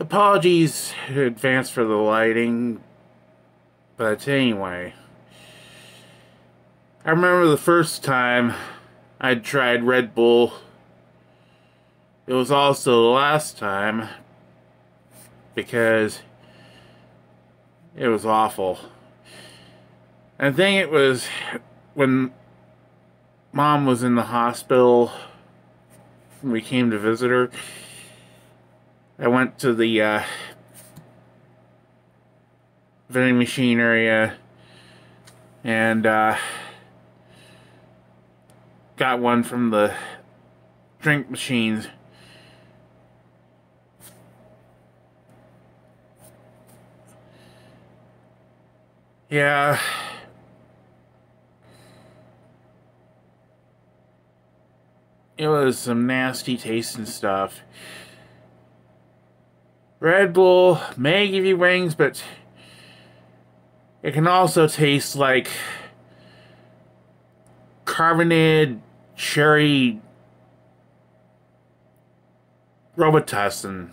Apologies in advance for the lighting, but anyway. I remember the first time I tried Red Bull. It was also the last time because it was awful. I think it was when mom was in the hospital. We came to visit her. I went to the uh, vending machine area and uh, got one from the drink machines. Yeah. It was some nasty tasting stuff. Red Bull may give you wings, but it can also taste like carbonated cherry Robitussin.